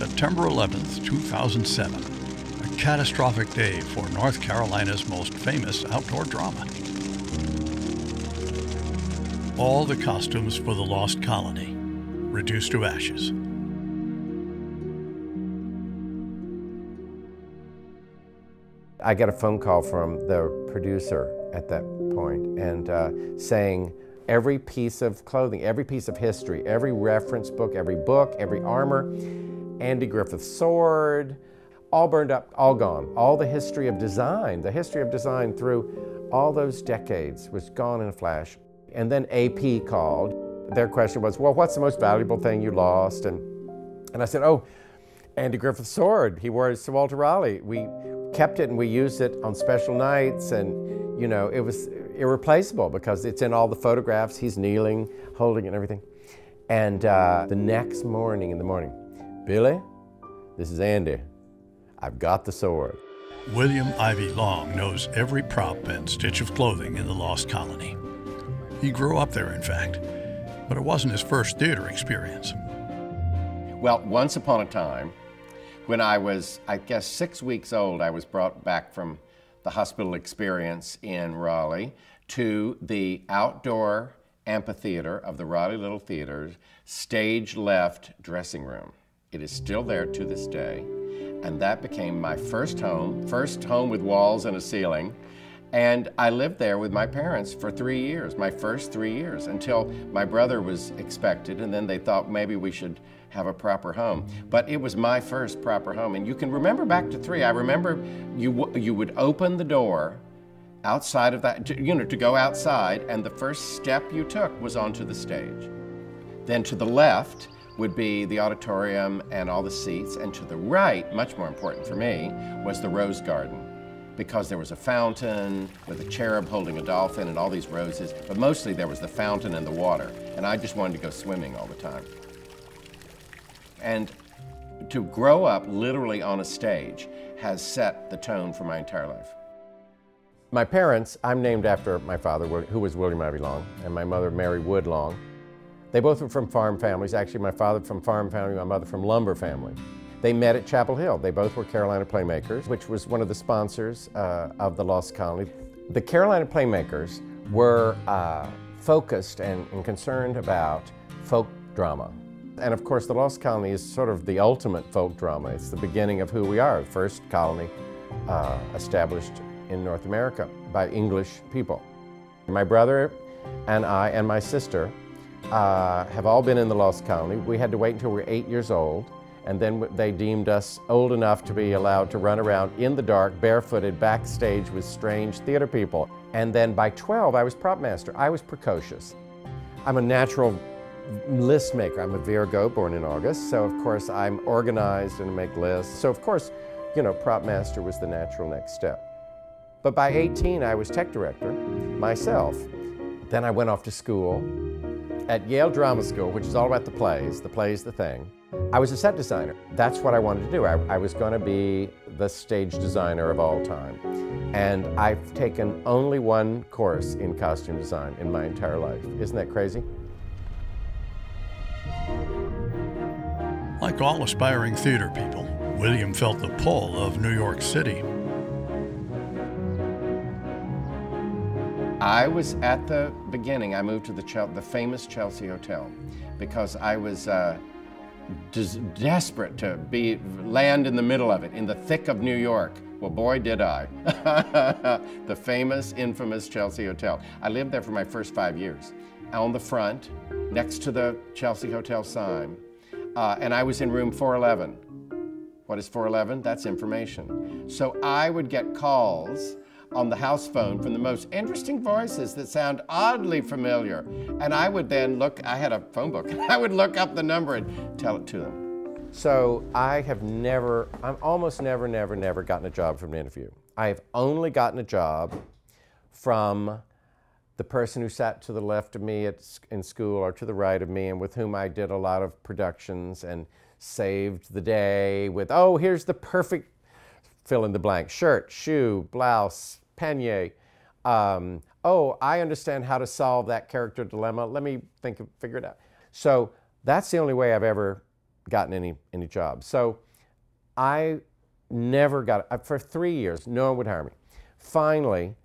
September 11th, 2007. A catastrophic day for North Carolina's most famous outdoor drama. All the costumes for the lost colony reduced to ashes. I get a phone call from the producer at that point and uh, saying every piece of clothing, every piece of history, every reference book, every book, every armor, Andy Griffith's sword, all burned up, all gone. All the history of design, the history of design through all those decades was gone in a flash. And then AP called. Their question was, well, what's the most valuable thing you lost? And, and I said, oh, Andy Griffith's sword. He wore it to Walter Raleigh. We kept it and we used it on special nights and, you know, it was irreplaceable because it's in all the photographs. He's kneeling, holding it and everything. And uh, the next morning in the morning, Billy, this is Andy. I've got the sword. William Ivey Long knows every prop and stitch of clothing in the Lost Colony. He grew up there, in fact, but it wasn't his first theater experience. Well, once upon a time, when I was, I guess, six weeks old, I was brought back from the hospital experience in Raleigh to the outdoor amphitheater of the Raleigh Little Theater's stage left dressing room. It is still there to this day. And that became my first home, first home with walls and a ceiling. And I lived there with my parents for three years, my first three years, until my brother was expected. And then they thought maybe we should have a proper home. But it was my first proper home. And you can remember back to three. I remember you, you would open the door outside of that, you know, to go outside, and the first step you took was onto the stage. Then to the left would be the auditorium and all the seats, and to the right, much more important for me, was the rose garden because there was a fountain with a cherub holding a dolphin and all these roses, but mostly there was the fountain and the water, and I just wanted to go swimming all the time. And to grow up literally on a stage has set the tone for my entire life. My parents, I'm named after my father, who was William Ivey Long, and my mother, Mary Wood Long. They both were from farm families. Actually, my father from farm family, my mother from lumber family. They met at Chapel Hill. They both were Carolina Playmakers, which was one of the sponsors uh, of the Lost Colony. The Carolina Playmakers were uh, focused and, and concerned about folk drama. And of course, the Lost Colony is sort of the ultimate folk drama. It's the beginning of who we are, the first colony uh, established in North America by English people. My brother and I and my sister uh, have all been in the Lost Colony. We had to wait until we were eight years old, and then they deemed us old enough to be allowed to run around in the dark, barefooted, backstage with strange theater people. And then by 12, I was prop master. I was precocious. I'm a natural list maker. I'm a Virgo, born in August, so of course I'm organized and make lists. So of course, you know, prop master was the natural next step. But by 18, I was tech director myself. Then I went off to school at Yale Drama School, which is all about the plays, the play's the thing. I was a set designer. That's what I wanted to do. I, I was going to be the stage designer of all time. And I've taken only one course in costume design in my entire life. Isn't that crazy? Like all aspiring theater people, William felt the pull of New York City. I was at the beginning, I moved to the, the famous Chelsea Hotel because I was uh, desperate to be land in the middle of it, in the thick of New York. Well, boy, did I. the famous, infamous Chelsea Hotel. I lived there for my first five years. On the front, next to the Chelsea Hotel sign, uh, and I was in room 411. What is 411? That's information. So I would get calls on the house phone from the most interesting voices that sound oddly familiar. And I would then look, I had a phone book, I would look up the number and tell it to them. So I have never, I'm almost never, never, never gotten a job from an interview. I have only gotten a job from the person who sat to the left of me at, in school or to the right of me and with whom I did a lot of productions and saved the day with, oh, here's the perfect fill in the blank shirt, shoe, blouse, pannier. Um, oh, I understand how to solve that character dilemma. Let me think of, figure it out. So that's the only way I've ever gotten any, any jobs. So I never got, uh, for three years, no one would hire me. Finally,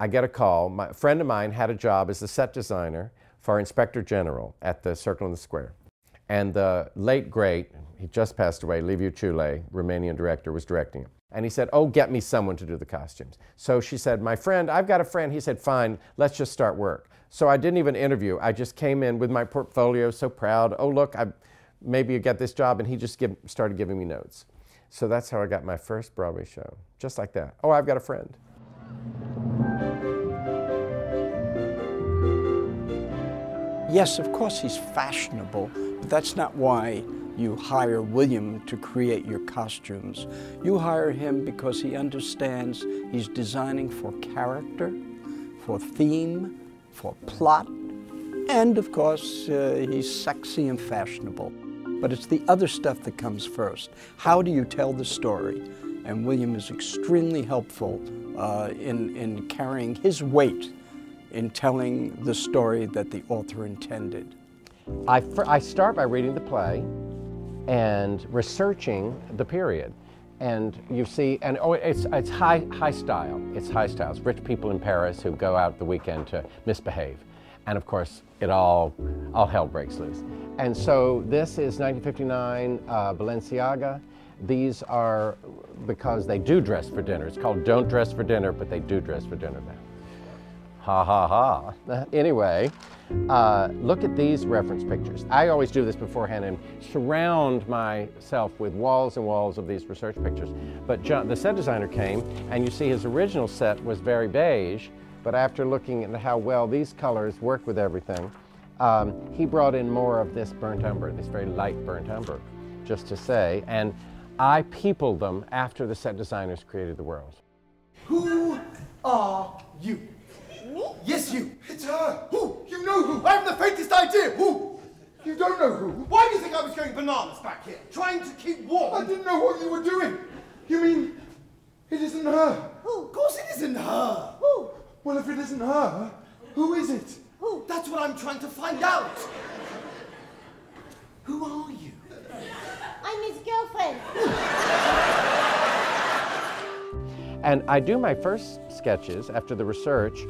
I get a call. My a friend of mine had a job as a set designer for Inspector General at the Circle in the Square. And the late, great, he just passed away, Liviu Ciulei, Romanian director, was directing him. And he said, Oh, get me someone to do the costumes. So she said, My friend, I've got a friend. He said, Fine, let's just start work. So I didn't even interview. I just came in with my portfolio, so proud. Oh, look, I, maybe you get this job. And he just give, started giving me notes. So that's how I got my first Broadway show, just like that. Oh, I've got a friend. Yes, of course he's fashionable, but that's not why you hire William to create your costumes. You hire him because he understands he's designing for character, for theme, for plot, and of course, uh, he's sexy and fashionable. But it's the other stuff that comes first. How do you tell the story? And William is extremely helpful uh, in, in carrying his weight in telling the story that the author intended. I, I start by reading the play and researching the period. And you see, and oh, it's, it's high, high style. It's high style. It's rich people in Paris who go out the weekend to misbehave. And of course, it all, all hell breaks loose. And so this is 1959 uh, Balenciaga. These are because they do dress for dinner. It's called Don't Dress for Dinner, but they do dress for dinner now. Ha ha ha. Anyway, uh, look at these reference pictures. I always do this beforehand and surround myself with walls and walls of these research pictures. But John, the set designer came, and you see his original set was very beige, but after looking at how well these colors work with everything, um, he brought in more of this burnt umber, this very light burnt umber, just to say. And I peopled them after the set designers created the world. Who are you? Me? Yes, you. It's her. Who? You know who? I haven't the faintest idea. Who? You don't know who. Why do you think I was going bananas back here? Trying to keep warm? I didn't know what you were doing. You mean it isn't her? Who? Of course it isn't her. Who? Well, if it isn't her, who is it? Who? That's what I'm trying to find out. Who are you? I'm his girlfriend. And I do my first sketches after the research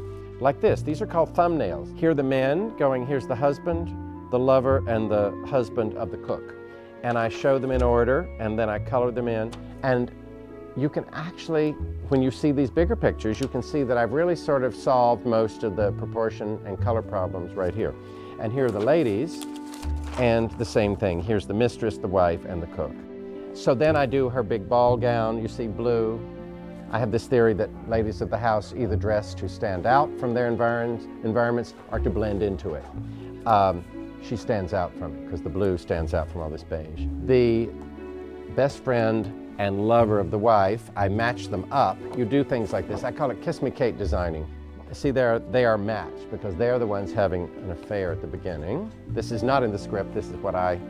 like this. These are called thumbnails. Here the men going, here's the husband, the lover, and the husband of the cook. And I show them in order, and then I color them in. And you can actually, when you see these bigger pictures, you can see that I've really sort of solved most of the proportion and color problems right here. And here are the ladies, and the same thing. Here's the mistress, the wife, and the cook. So then I do her big ball gown, you see blue. I have this theory that ladies of the house either dress to stand out from their environments or to blend into it. Um, she stands out from it because the blue stands out from all this beige. The best friend and lover of the wife, I match them up. You do things like this. I call it Kiss Me Kate designing. See, they're, they are matched because they are the ones having an affair at the beginning. This is not in the script. This is what I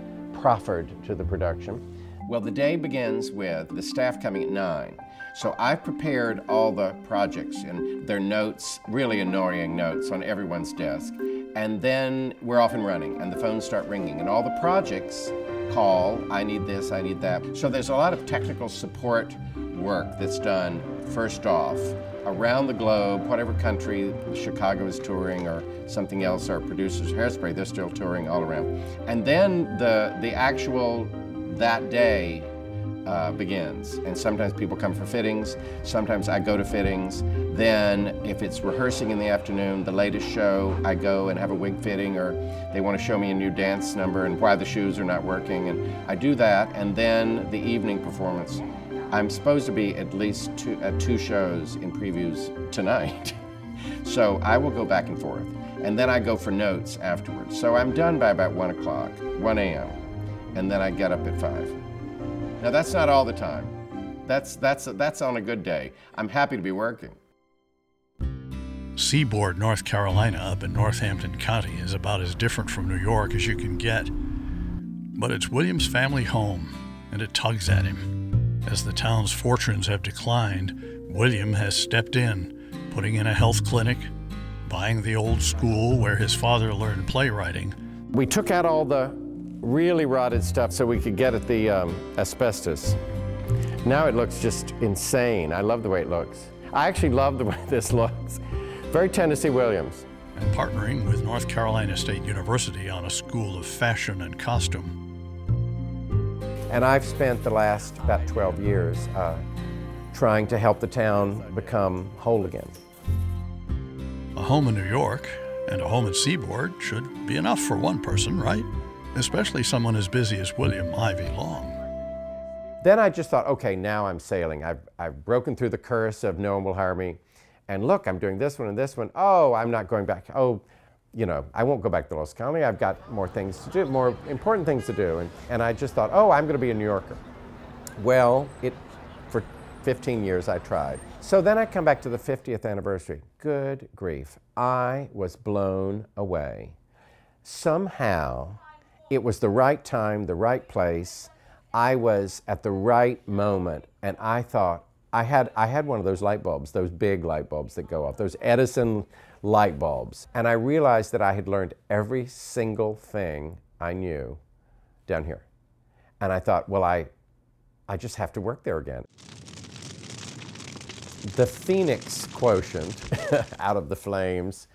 proffered to the production. Well, the day begins with the staff coming at 9. So I've prepared all the projects and their notes, really annoying notes on everyone's desk. And then we're off and running and the phones start ringing and all the projects call, I need this, I need that. So there's a lot of technical support work that's done first off around the globe, whatever country Chicago is touring or something else, our producers, Hairspray, they're still touring all around. And then the, the actual, that day, uh, begins. And sometimes people come for fittings, sometimes I go to fittings. Then, if it's rehearsing in the afternoon, the latest show, I go and have a wig fitting, or they want to show me a new dance number and why the shoes are not working. And I do that, and then the evening performance. I'm supposed to be at least two, at two shows in previews tonight. so I will go back and forth. And then I go for notes afterwards. So I'm done by about 1 o'clock, 1 a.m. And then I get up at 5. Now that's not all the time. That's, that's, that's on a good day. I'm happy to be working. Seaboard, North Carolina, up in Northampton County, is about as different from New York as you can get. But it's William's family home, and it tugs at him. As the town's fortunes have declined, William has stepped in, putting in a health clinic, buying the old school where his father learned playwriting. We took out all the really rotted stuff so we could get at the um, asbestos. Now it looks just insane. I love the way it looks. I actually love the way this looks. Very Tennessee Williams. And partnering with North Carolina State University on a school of fashion and costume. And I've spent the last about 12 years uh, trying to help the town become whole again. A home in New York and a home in Seaboard should be enough for one person, right? Especially someone as busy as William Ivey Long. Then I just thought, okay, now I'm sailing. I've, I've broken through the curse of no one will hire me. And look, I'm doing this one and this one. Oh, I'm not going back. Oh, you know, I won't go back to Lost Colony. I've got more things to do, more important things to do. And, and I just thought, oh, I'm going to be a New Yorker. Well, it, for 15 years I tried. So then I come back to the 50th anniversary. Good grief. I was blown away. Somehow, it was the right time, the right place. I was at the right moment, and I thought, I had, I had one of those light bulbs, those big light bulbs that go off, those Edison light bulbs. And I realized that I had learned every single thing I knew down here. And I thought, well, I, I just have to work there again. The phoenix quotient out of the flames,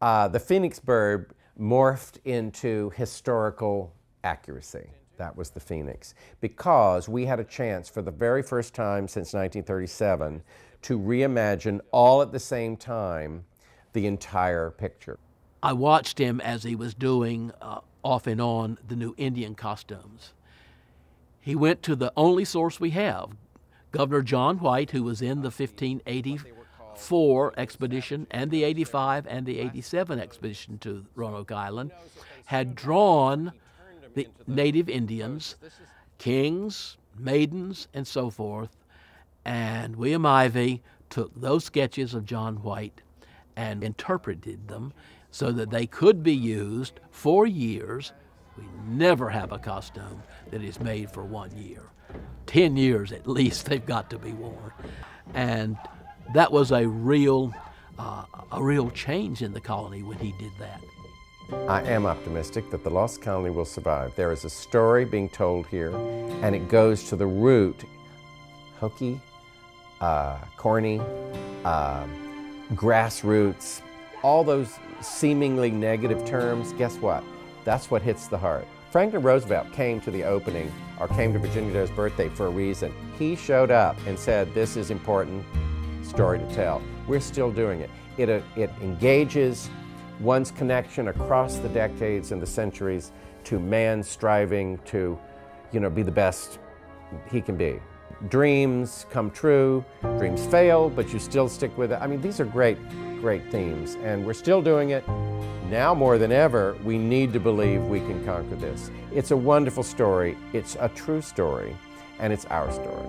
uh, the phoenix bird morphed into historical accuracy. That was the phoenix. Because we had a chance for the very first time since 1937 to reimagine all at the same time the entire picture. I watched him as he was doing uh, off and on the new Indian costumes. He went to the only source we have, Governor John White, who was in the 1584 expedition and the 85 and the 87 expedition to Roanoke Island, had drawn the native Indians, kings, maidens, and so forth. And William Ivey took those sketches of John White and interpreted them so that they could be used for years. We never have a costume that is made for one year. 10 years at least they've got to be worn. And that was a real, uh, a real change in the colony when he did that. I am optimistic that the lost colony will survive. There is a story being told here, and it goes to the root, hokey, uh, corny, uh, grassroots, all those seemingly negative terms. Guess what? That's what hits the heart. Franklin Roosevelt came to the opening or came to Virginia Dare's birthday for a reason. He showed up and said, This is important story to tell. We're still doing it. It, uh, it engages one's connection across the decades and the centuries to man striving to, you know, be the best he can be. Dreams come true, dreams fail, but you still stick with it. I mean, these are great, great themes, and we're still doing it. Now more than ever, we need to believe we can conquer this. It's a wonderful story, it's a true story, and it's our story.